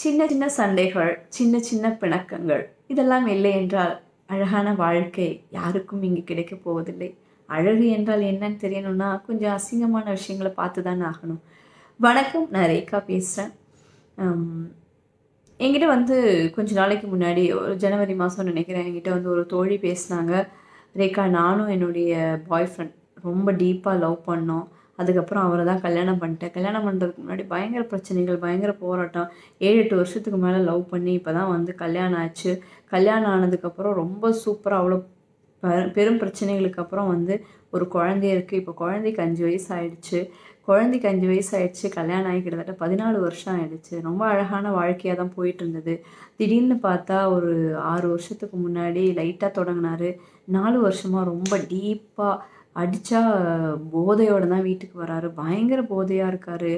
சின்ன சின்ன சண்டைகள் சின்ன சின்ன பிணக்கங்கள் இதெல்லாம் இல்லை என்றால் அழகான வாழ்க்கை யாருக்கும் இங்கே கிடைக்கப் போவதில்லை. அழகு என்றால் என்னன்னு தெரியணும்னா கொஞ்சம் அசிங்கமான விஷயங்களை பார்த்து தான் ஆகணும். வணக்கம் நான் ரேகா பேசுகிறேன் என்கிட்ட வந்து கொஞ்ச நாளைக்கு முன்னாடி ஒரு ஜனவரி மாதம் நினைக்கிறேன் என்கிட்ட வந்து ஒரு தோழி பேசினாங்க. ரேகா நானும் என்னுடைய பாய் ஃப்ரெண்ட் ரொம்ப டீப்பாக லவ் பண்ணோம். அதுக்கப்புறம் அவரை தான் கல்யாணம் பண்ணிட்டேன். கல்யாணம் பண்ணுறதுக்கு முன்னாடி பயங்கர பிரச்சனைகள் பயங்கர போராட்டம். ஏழு எட்டு வருஷத்துக்கு மேலே லவ் பண்ணி இப்போ தான் வந்து கல்யாணம் ஆச்சு. கல்யாணம் ஆனதுக்கப்புறம் ரொம்ப சூப்பராக அவ்வளோ பெரும் பிரச்சனைகளுக்கு அப்புறம் வந்து ஒரு குழந்தைய இருக்குது இப்போ குழந்தைக்கு அஞ்சு வயசு ஆயிடுச்சு குழந்தைக்கு அஞ்சு வயசு ஆயிடுச்சு கல்யாணம் ஆகி கிட்டத்தட்ட பதினாலு வருஷம் ஆயிடுச்சு. ரொம்ப அழகான வாழ்க்கையாக தான் போயிட்டு இருந்தது. திடீர்னு பார்த்தா ஒரு ஆறு வருஷத்துக்கு முன்னாடி லைட்டாக தொடங்கினாரு. நாலு வருஷமாக ரொம்ப டீப்பாக அடித்தா போதையோடு தான் வீட்டுக்கு வராரு. பயங்கர போதையாக இருக்காரு.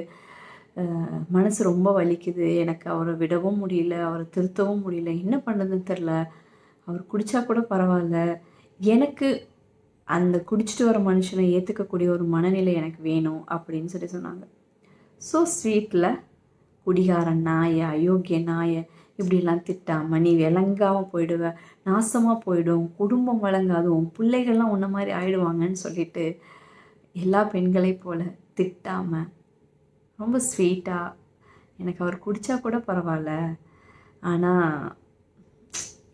மனசு ரொம்ப வலிக்குது. எனக்கு அவரை விடவும் முடியல அவரை திருத்தவும் முடியல. என்ன பண்ணுதுன்னு தெரில அவர் குடித்தா கூட பரவாயில்ல. எனக்கு அந்த குடிச்சிட்டு வர மனுஷனை ஏற்றுக்கக்கூடிய ஒரு மனநிலை எனக்கு வேணும் அப்படின்னு சொல்லி சொன்னாங்க. ஸோ ஸ்வீட்டில் குடிகாரன் நாயை அயோக்கிய நாயை இப்படிலாம் திட்டாமல் நீ விளங்காமல் போயிடுவ நாசமாக போயிடும் குடும்பம் வழங்காது உன் பிள்ளைகள்லாம் உன்ன மாதிரி ஆயிடுவாங்கன்னு சொல்லிட்டு எல்லா பெண்களை போல் திட்டாமல் ரொம்ப ஸ்வீட்டாக எனக்கு அவர் குடித்தா கூட பரவாயில்ல. ஆனால்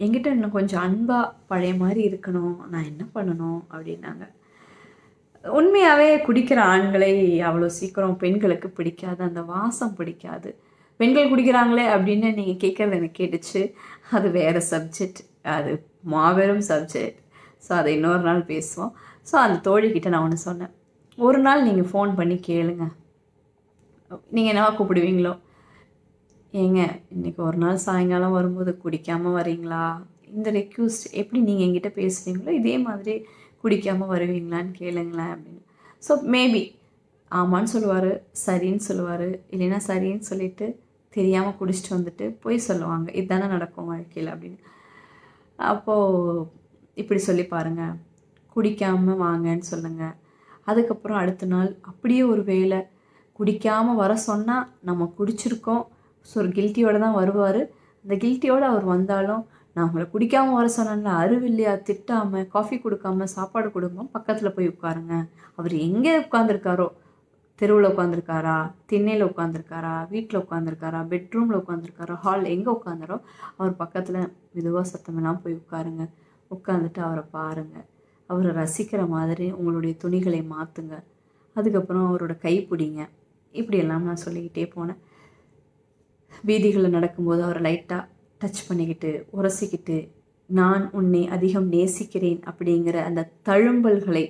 என்கிட்ட இன்னும் கொஞ்சம் அன்பாக பழைய மாதிரி இருக்கணும் நான் என்ன பண்ணணும் அப்படின்னாங்க. உண்மையாகவே குடிக்கிற ஆண்களை அவ்வளோ சீக்கிரம் பெண்களுக்கு பிடிக்காது அந்த வாசம் பிடிக்காது. பெண்கள் குடிக்கிறாங்களே அப்படின்னு நீங்கள் கேட்குறது எனக்கு கேட்டுச்சு. அது வேறு சப்ஜெக்ட் அது மாபெரும் சப்ஜெக்ட் ஸோ அதை இன்னொரு நாள் பேசுவோம். ஸோ அந்த தோழிக்கிட்ட நான் ஒன்று சொன்னேன். ஒரு நாள் நீங்கள் ஃபோன் பண்ணி கேளுங்க. நீங்கள் என்னவா கூப்பிடுவீங்களோ? ஏங்க இன்றைக்கி ஒரு நாள் சாயங்காலம் வரும்போது குடிக்காமல் வரீங்களா? இந்த ரெக்யூஸ்ட் எப்படி நீங்கள் என்கிட்ட பேசுகிறீங்களோ இதே மாதிரி குடிக்காமல் வருவீங்களான்னு கேளுங்களேன் அப்படின்னு. ஸோ மேபி ஆமான்னு சொல்லுவார் சரின்னு சொல்லுவார் இல்லைன்னா சரின்னு சொல்லிவிட்டு தெரியாமல் குடிச்சிட்டு வந்துட்டு போய் சொல்லுவாங்க. இதுதானே நடக்கும் வாழ்க்கையில் அப்படின்னு. அப்போது இப்படி சொல்லி பாருங்கள் குடிக்காமல் வாங்கன்னு சொல்லுங்கள் அதுக்கப்புறம் அடுத்த நாள் அப்படியே ஒரு வேளை குடிக்காமல் வர சொன்னால் நம்ம குடிச்சிருக்கோம். ஸோ ஒரு கில்ட்டியோடு தான் வருவார். அந்த கில்ட்டியோடு அவர் வந்தாலும் நான் உங்களை குடிக்காமல் வர சொன்னேன்ல அருவில்லையா திட்டாமல் காஃபி கொடுக்காம சாப்பாடு கொடுக்காம பக்கத்தில் போய் உட்காருங்க. அவர் எங்கே உட்காந்துருக்காரோ தெருவில் உட்காந்துருக்காரா திண்ணையில் உட்காந்துருக்காரா வீட்டில் உட்காந்துருக்காரா பெட்ரூமில் உட்காந்துருக்காரா ஹால் எங்கே உட்காந்துரோ அவர் பக்கத்தில் மெதுவாக சத்தமெல்லாம் போய் உட்காருங்க. உட்காந்துட்டு அவரை பாருங்கள் அவரை ரசிக்கிற மாதிரி உங்களுடைய துணிகளை மாற்றுங்க அதுக்கப்புறம் அவரோட கை பிடிங்க. இப்படியெல்லாம் நான் சொல்லிக்கிட்டே போனேன். வீதிகளில் நடக்கும்போது அவரை லைட்டாக டச் பண்ணிக்கிட்டு உரசிக்கிட்டு நான் உன்னை அதிகம் நேசிக்கிறேன் அப்படிங்கிற அந்த தழும்பல்களை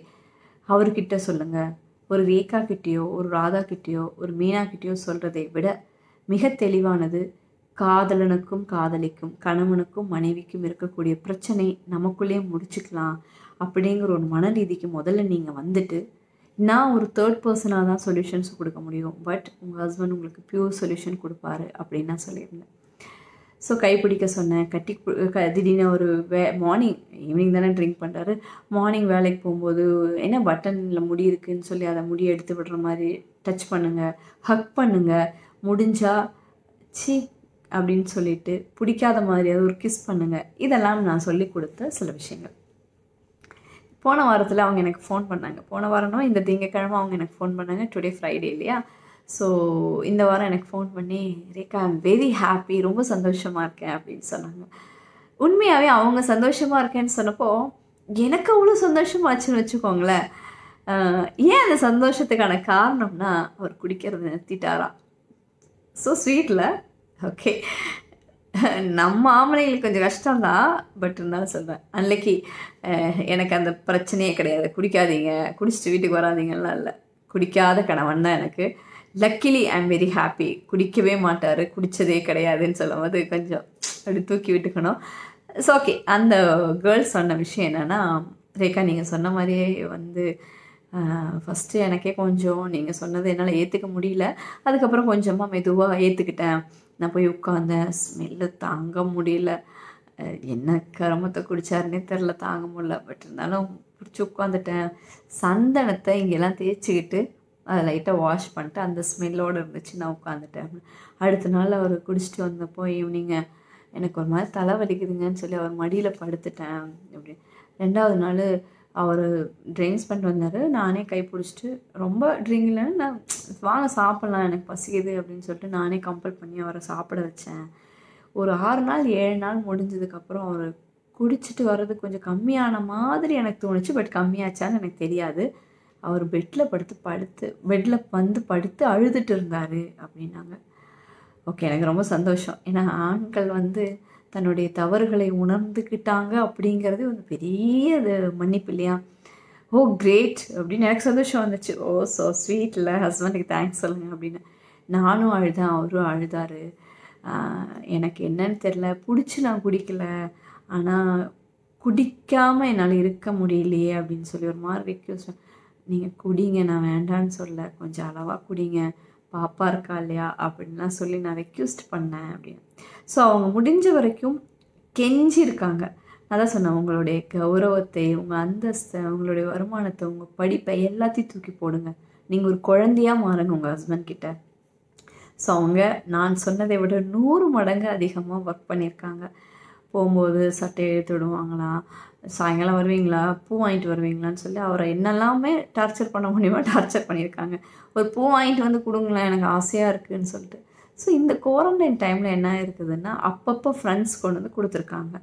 அவர்கிட்ட சொல்லுங்கள் ஒரு ரேகா கிட்டேயோ ஒரு ராதா கிட்டேயோ ஒரு மீனா கிட்டேயோ சொல்கிறதை விட மிக தெளிவானது காதலனுக்கும் காதலிக்கும் கணவனுக்கும் மனைவிக்கும் இருக்கக்கூடிய பிரச்சனை நமக்குள்ளேயே முடிச்சுக்கலாம் அப்படிங்கிற ஒரு மனரீதிக்கு முதல்ல நீங்கள் வந்துட்டு நான் ஒரு தேர்ட் பர்சனாக தான் சொல்யூஷன்ஸ் கொடுக்க முடியும் பட் உங்கள் ஹஸ்பண்ட் உங்களுக்கு பியூர் சொல்யூஷன் கொடுப்பாரு அப்படின்னு நான் சொல்லியிருந்தேன். ஸோ கைப்பிடிக்க சொன்னேன். கட்டி க திடீர்னு ஒரு வே மார்னிங் ஈவினிங் தானே ட்ரிங்க் பண்ணுறாரு மார்னிங் வேலைக்கு போகும்போது என்ன பட்டனில் முடி இருக்குன்னு சொல்லி அதை முடி எடுத்து விடுற மாதிரி டச் பண்ணுங்கள் ஹக் பண்ணுங்கள் முடிஞ்சா சி அப்படின்னு சொல்லிட்டு பிடிக்காத மாதிரியாவது ஒரு கிஸ் பண்ணுங்கள் இதெல்லாம் நான் சொல்லி கொடுத்த சில விஷயங்கள். போன வாரத்தில் அவங்க எனக்கு ஃபோன் பண்ணாங்க. போன வாரம்னா இந்த திங்கக்கிழமை அவங்க எனக்கு ஃபோன் பண்ணாங்க. டுடே ஃப்ரைடே இல்லையா? ஸோ இந்த வாரம் எனக்கு ஃபோன் பண்ணி ரேகா ஐம் வெரி ஹாப்பி ரொம்ப சந்தோஷமாக இருக்கேன் அப்படின்னு சொன்னாங்க. உண்மையாகவே அவங்க சந்தோஷமாக இருக்கேன்னு சொன்னப்போ எனக்கு அவ்வளோ சந்தோஷமாச்சுன்னு வச்சுக்கோங்களேன். ஏன் அந்த சந்தோஷத்துக்கான காரணம்னா அவர் குடிக்கிறத நிறுத்திட்டாராம் ஸோ ஸ்வீட்டில் ஓகே நம்ம ஆம்பளைங்களுக்கு கொஞ்சம் கஷ்டம்தான் பட் இருந்தாலும் சொல்கிறேன் அன்னைக்கு எனக்கு அந்த பிரச்சனையே கிடையாது. குடிக்காதீங்க குடிச்சிட்டு வீட்டுக்கு வராதிங்கலாம் இல்லை. குடிக்காத கணவன் தான் எனக்கு. லக்கிலி ஐம் வெரி ஹாப்பி குடிக்கவே மாட்டார். குடித்ததே கிடையாதுன்னு சொல்லும் போது கொஞ்சம் அப்படி தூக்கி விட்டுக்கணும். ஸோ ஓகே அந்த கேர்ள்ஸ் சொன்ன விஷயம் என்னென்னா ரேகா நீங்கள் சொன்ன மாதிரியே வந்து ஃபஸ்ட்டு எனக்கே கொஞ்சம் நீங்கள் சொன்னது என்னால் ஏற்றுக்க முடியல. அதுக்கப்புறம் கொஞ்சமாக மெதுவாக ஏற்றுக்கிட்டேன் நான் போய் உட்காந்தேன் ஸ்மெல்லு தாங்க முடியல. என்ன கருமத்தை குடித்தாருன்னே தெரில தாங்க முடியல. பட் இருந்தாலும் பிடிச்சி உட்காந்துட்டேன் சந்தனத்தை இங்கெல்லாம் தேய்ச்சிக்கிட்டு அதை லைட்டாக வாஷ் பண்ணிட்டு அந்த ஸ்மெல்லோடு இருந்துச்சு நான் உட்காந்துட்டேன் அடுத்த நாள் அவர் குடிச்சிட்டு வந்தப்போ ஈவினிங்க எனக்கு ஒரு மாதிரி தலை வலிக்குதுங்கன்னு சொல்லி அவர் மடியில் படுத்துட்டேன் அப்படி. ரெண்டாவது நாள் அவர் ட்ரிங்க்ஸ் பண்ணிட்டு வந்தார். நானே கை பிடிச்சிட்டு ரொம்ப ட்ரிங்க் இல்லைன்னு நான் வாங்க சாப்பிட்லாம் எனக்கு பசிக்குது அப்படின்னு சொல்லிட்டு நானே கம்பல் பண்ணி அவரை சாப்பிட வச்சேன். ஒரு ஆறு நாள் ஏழு நாள் முடிஞ்சதுக்கப்புறம் அவர் குடிச்சிட்டு வர்றது கொஞ்சம் கம்மியான மாதிரி எனக்கு தோணுச்சு பட் கம்மியாச்சான்னு எனக்கு தெரியாது. அவர் பெட்டில் படுத்து படுத்து பெட்டில் வந்து படுத்து அழுதுட்டு இருந்தார் அப்படின்னாங்க. ஓகே எனக்கு ரொம்ப சந்தோஷம். ஏன்னா ஆண்கள் வந்து தன்னுடைய தவறுகளை உணர்ந்துக்கிட்டாங்க அப்படிங்கிறது ஒரு பெரிய அது மன்னிப்பு இல்லையா? Oh, ஓ கிரேட் அப்படின்னு எனக்கு சந்தோஷம் வந்துச்சு. ஓ ஸோ ஸ்வீட் இல்லை ஹஸ்பண்டுக்கு தேங்க்ஸ் சொல்லுங்கள் அப்படின்னு. நானும் அழுதேன் அவரும் அழுதார். எனக்கு என்னன்னு தெரில பிடிச்சி நான் குடிக்கல. ஆனால் குடிக்காமல் என்னால் இருக்க முடியலையே அப்படின்னு சொல்லி ஒரு மாதிரி ரிக்வஸ்ட் நீங்கள் குடிங்க நான் வேண்டான்னு சொல்ல. கொஞ்சம் அளவாக குடிங்க. பாப்பா இருக்கா இல்லையா? அப்படின்லாம் சொல்லி நான் ரெக்யூஸ்ட் பண்ணேன் அப்படின்னு. ஸோ அவங்க முடிஞ்ச வரைக்கும் கெஞ்சிருக்காங்க. அதான் சொன்னேன் உங்களுடைய கௌரவத்தை உங்கள் அந்தஸ்தை உங்களுடைய வருமானத்தை உங்கள் படிப்பை எல்லாத்தையும் தூக்கி போடுங்க. நீங்கள் ஒரு குழந்தையாக மாறுங்க உங்கள் ஹஸ்பண்ட் கிட்ட. ஸோ அவங்க நான் சொன்னதை விட நூறு மடங்கு அதிகமாக ஒர்க் பண்ணியிருக்காங்க. போகும்போது சட்டையை எடுத்து விடுவாங்களாம் சாயங்காலம் வருவீங்களா? பூ வாங்கிட்டு வருவீங்களான்னு சொல்லி அவரை என்னெல்லாமே டார்ச்சர் பண்ண முடியுமா? டார்ச்சர் பண்ணியிருக்காங்க. ஒரு பூ வாங்கிட்டு வந்து கொடுங்களேன் எனக்கு ஆசையாக இருக்குதுன்னு சொல்லிட்டு. ஸோ இந்த குவாரண்டைன் டைமில் என்ன இருக்குதுன்னா அப்பப்போ ஃப்ரெண்ட்ஸ் கொண்டு வந்து கொடுத்துருக்காங்க.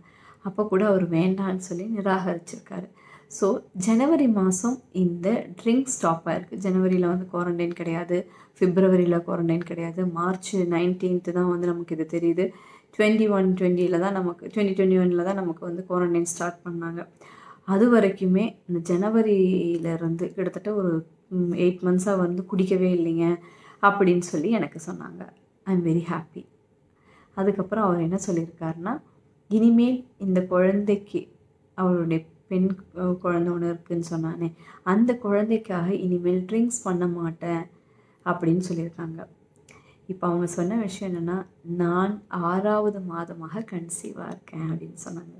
அப்போ கூட அவர் வேண்டான்னு சொல்லி நிராகரிச்சிருக்காரு. ஸோ ஜனவரி மாதம் இந்த ட்ரிங்க் ஸ்டாப் ஆயிருக்கு. ஜனவரியில் வந்து குவாரண்டைன் கிடையாது. ஃபிப்ரவரியில் குவாரண்டைன் கிடையாது. மார்ச் நைன்டீன்த்து தான் வந்து நமக்கு இது தெரியுது. டுவெண்ட்டி ஒன் டுவெண்ட்டியில் தான் நமக்கு டுவெண்ட்டி டுவெண்ட்டி ஒனில் தான் நமக்கு வந்து குவாரண்டைன் ஸ்டார்ட் பண்ணாங்க. அது வரைக்குமே இந்த ஜனவரியிலேருந்து கிட்டத்தட்ட ஒரு எயிட் மந்த்ஸாக வந்து குடிக்கவே இல்லைங்க அப்படின்னு சொல்லி எனக்கு சொன்னாங்க. ஐ எம் வெரி ஹாப்பி அதுக்கப்புறம் அவர் என்ன சொல்லியிருக்காருன்னா இனிமேல் இந்த குழந்தைக்கு அவருடைய பெண் குழந்தை ஒன்று இருக்குன்னு சொன்னானே அந்த குழந்தைக்காக இனிமேல் ட்ரிங்க்ஸ் பண்ண மாட்டேன் அப்படின்னு சொல்லியிருக்காங்க. இப்போ அவங்க சொன்ன விஷயம் என்னென்னா நான் ஆறாவது மாதமாக கன்சீவாக இருக்கேன் அப்படின்னு சொன்னாங்க.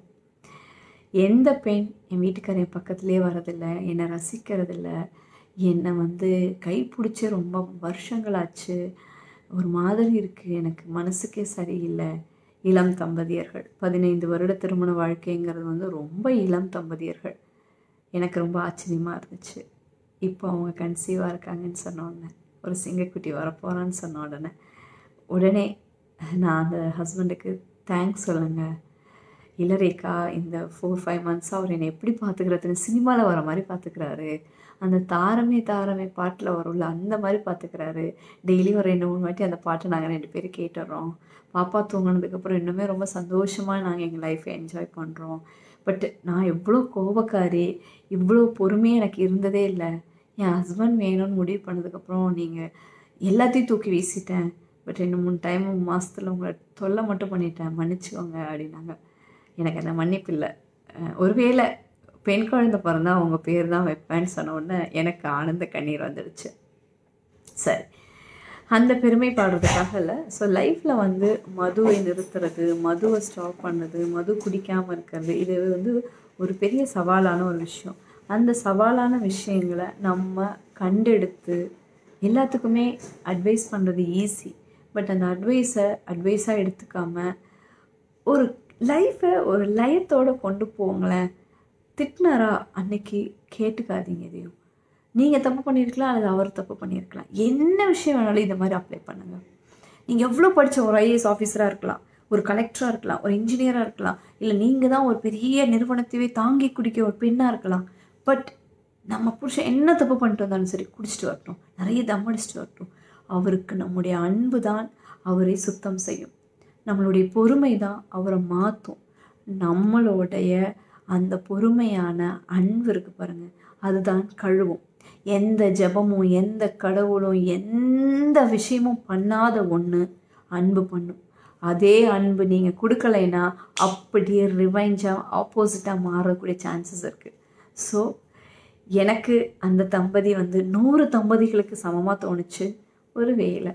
எந்த பெண் என் வீட்டுக்காரர் என் பக்கத்துலேயே வரதில்லை என்னை ரசிக்கிறதில்ல என்னை வந்து கை ரொம்ப வருஷங்களாச்சு ஒரு மாதிரி இருக்குது எனக்கு மனசுக்கே சரியில்லை. இளம் தம்பதியர்கள். பதினைந்து வருட திருமண வாழ்க்கைங்கிறது வந்து ரொம்ப இளம் தம்பதியர்கள். எனக்கு ரொம்ப ஆச்சரியமாக இருந்துச்சு. இப்போ அவங்க கன்சீவாக இருக்காங்கன்னு சொன்ன உடனே. ஒரு சிங்கக்குட்டி வரப்போகிறான்னு சொன்ன உடனே உடனே நான் அந்த ஹஸ்பண்டுக்கு தேங்க்ஸ் சொல்லுங்கள் இல்லை ரேக்கா இந்த ஃபோர் ஃபைவ் மந்த்ஸாக அவர் என்னை எப்படி பார்த்துக்கிறதுன்னு சினிமாவில் வர மாதிரி பார்த்துக்கிறாரு அந்த தாரமே தாரமே பாட்டில் வரும்ல அந்த மாதிரி பார்த்துக்கிறாரு டெய்லி ஒரு ரெண்டு மூணு வாட்டி அந்த பாட்டை நாங்கள் ரெண்டு பேரும் கேட்டுடுறோம் பாப்பா தூங்கினதுக்கப்புறம் இன்னுமே ரொம்ப சந்தோஷமாக நாங்கள் எங்கள் லைஃப்பை என்ஜாய் பண்ணுறோம் பட் நான் எவ்வளோ கோபக்காரி இவ்வளோ பொறுமையாக எனக்கு இருந்ததே இல்லை. என் ஹஸ்பண்ட் வேணும்னு முடிவு பண்ணதுக்கப்புறம் நீங்கள் எல்லாத்தையும் தூக்கி வீசிட்டேன். பட் ரெண்டு மூணு டைம் மாதத்தில் உங்களை தொல்லை மட்டும் பண்ணிட்டேன். மன்னிச்சுக்கோங்க அப்படின்னாங்க. எனக்கு அந்த மன்னிப்பு இல்லை. ஒருவேளை பெண் குழந்தை பிறந்தா அவங்க பேர் தான் வைப்பேன்னு சொன்ன உடனே எனக்கு ஆனந்த கண்ணீர் வந்துடுச்சு. சரி. அந்த பெருமை பாடுறதுக்காக இல்லை. ஸோ லைஃப்பில் வந்து மதுவை நிறுத்துறது மதுவை ஸ்டாப் பண்ணுறது மது குடிக்காமல் இருக்கிறது இது வந்து ஒரு பெரிய சவாலான ஒரு விஷயம். அந்த சவாலான விஷயங்களை நம்ம கண்டெடுத்து எல்லாத்துக்குமே அட்வைஸ் பண்ணுறது ஈஸி பட் அந்த அட்வைஸை அட்வைஸாக எடுத்துக்காம ஒரு லைஃப்பை ஒரு லயத்தோடு கொண்டு போங்களேன் திட்டினாரா அன்னைக்கு கேட்டுக்காதீங்க எதையும் நீங்கள் தப்பு பண்ணியிருக்கலாம் அல்லது அவர் தப்பு பண்ணியிருக்கலாம். என்ன விஷயம் வேணாலும் இந்த மாதிரி அப்ளை பண்ணுங்கள் நீங்கள் எவ்வளோ படித்த ஒரு ஐஏஎஸ் ஆஃபீஸராக இருக்கலாம் ஒரு கலெக்டராக இருக்கலாம் ஒரு இன்ஜினியராக இருக்கலாம் இல்லை நீங்கள் தான் ஒரு பெரிய நிறுவனத்தையே தாங்கி குடிக்க ஒரு பெண்ணாக இருக்கலாம். பட் நம்ம புருஷன் என்ன தப்பு பண்ணிட்டு வந்தாலும் சரி குடிச்சிட்டு வரட்டும். நிறைய தம் அடிச்சிட்டு வரட்டும். அவருக்கு நம்முடைய அன்பு தான் அவரை சுத்தம் செய்யும். நம்மளுடைய பொறுமை தான் அவரை மாற்றும் நம்மளுடைய அந்த பொறுமையான அன்பு இருக்குது பாருங்க அதுதான் கழுவும். எந்த ஜெபமும் எந்த கடவுளும் எந்த விஷயமும் பண்ணாத ஒன்று அன்பு பண்ணும். அதே அன்பு நீங்கள் கொடுக்கலைன்னா அப்படியே ரிவைஞ்சாக ஆப்போசிட்டாக மாறக்கூடிய சான்சஸ் இருக்குது ஸோ எனக்கு அந்த தம்பதி வந்து நூறு தம்பதிகளுக்கு சமமாக தோணுச்சு. ஒரு வேலை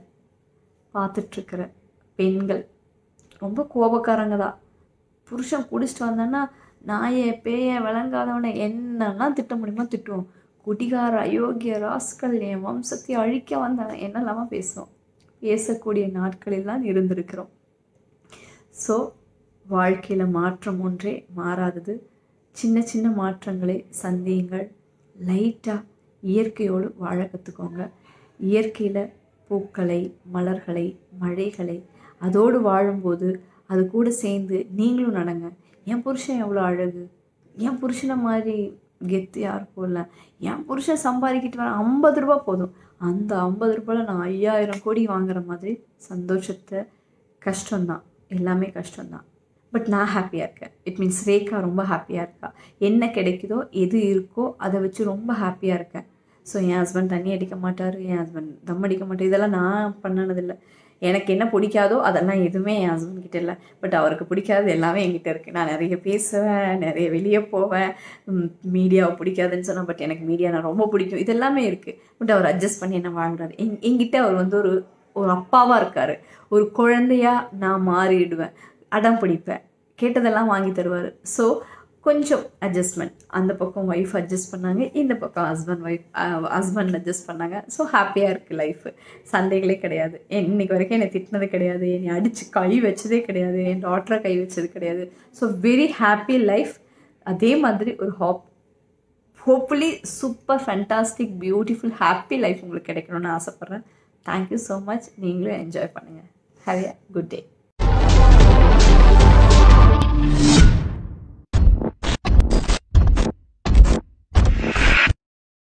பார்த்துட்ருக்கிற பெண்கள் ரொம்ப கோபக்காரங்க தான். புருஷன் குடிச்சிட்டு வந்தேன்னா நாயை பேய விளங்காதவனை என்னெல்லாம் திட்ட முடியுமோ திட்டுவோம். குடிகார அயோக்கிய ராஸ்கள் என் வம்சத்தை அழிக்க வந்தவன் என்னெல்லாமா பேசுவோம் பேசக்கூடிய நாட்களில் தான் இருந்திருக்கிறோம். ஸோ வாழ்க்கையில் மாற்றம் ஒன்றே மாறாதது. சின்ன சின்ன மாற்றங்களை சந்தியுங்கள். லைட்டாக இயற்கையோடு வாழ கற்றுக்கோங்க இயற்கையில் பூக்களை மலர்களை மழைகளை அதோடு வாழும்போது அது கூட சேர்ந்து நீங்களும் நடங்க. என் புருஷன் எவ்வளோ அழகு. என் புருஷனை மாதிரி கெத்து யாருக்கும் இல்லை என் புருஷன் சம்பாதிக்கிட்டு வர ஐம்பது ரூபா போதும். அந்த ஐம்பது ரூபாயில் நான் ஐயாயிரம் கோடி வாங்குற மாதிரி சந்தோஷத்தை கஷ்டம்தான். எல்லாமே கஷ்டம்தான். பட் நான் ஹாப்பியாக இருக்கேன். இட் மீன்ஸ் ரேகா ரொம்ப ஹாப்பியாக இருக்கா. என்ன கிடைக்குதோ எது இருக்கோ அதை வச்சு ரொம்ப ஹாப்பியாக இருக்கேன். ஸோ என் ஹஸ்பண்ட் தண்ணி அடிக்க மாட்டார் என் ஹஸ்பண்ட் தம் அடிக்க மாட்டார். இதெல்லாம் நான் பண்ணினதில்லை. எனக்கு என்ன பிடிக்காதோ அதெல்லாம் எதுவுமே என் ஹஸ்பண்ட் கிட்ட இல்லை. பட் அவருக்கு பிடிக்காதது எல்லாமே என்கிட்ட இருக்குது நான் நிறைய பேசுவேன் நிறைய வெளியே போவேன். மீடியாவை பிடிக்காதுன்னு சொன்னேன் பட் எனக்கு மீடியா நான் ரொம்ப பிடிக்கும். இதெல்லாமே இருக்குது பட் அவர் அட்ஜஸ்ட் பண்ணி என்ன வாழ்கிறார் எங் எங்கிட்ட அவர் வந்து ஒரு ஒரு அப்பாவாக இருக்கார். ஒரு குழந்தையாக நான் மாறிடுவேன். அடம் பிடிப்பேன். கேட்டதெல்லாம் வாங்கி தருவார். ஸோ கொஞ்சம் அட்ஜஸ்ட்மெண்ட் அந்த பக்கம் ஒய்ஃப் அட்ஜஸ்ட் பண்ணாங்க இந்த பக்கம் ஹஸ்பண்ட் ஒய்ஃப் ஹஸ்பண்ட் அட்ஜஸ்ட் பண்ணாங்க. ஸோ ஹாப்பியாக இருக்குது லைஃபு சண்டைகளே கிடையாது. இன்னைக்கு வரைக்கும் என்னை திட்டினது கிடையாது. என்னை அடித்து கை வச்சதே கிடையாது. என் டாட்டரை கை வச்சது கிடையாது. ஸோ வெரி ஹாப்பி லைஃப் அதே மாதிரி ஒரு hap hopefully super fantastic beautiful happy life உங்களுக்கு கிடைக்கணும்னு ஆசைப்பட்றேன். தேங்க்யூ ஸோ மச் நீங்களும் என்ஜாய் பண்ணுங்கள் ஹாவ் குட் டே